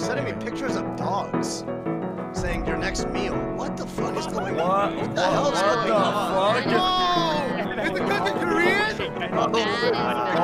Sending me pictures of dogs saying your next meal. What the fuck is going on? What the hell is going on? fuck? Oh, is the cousin Korean? Oh.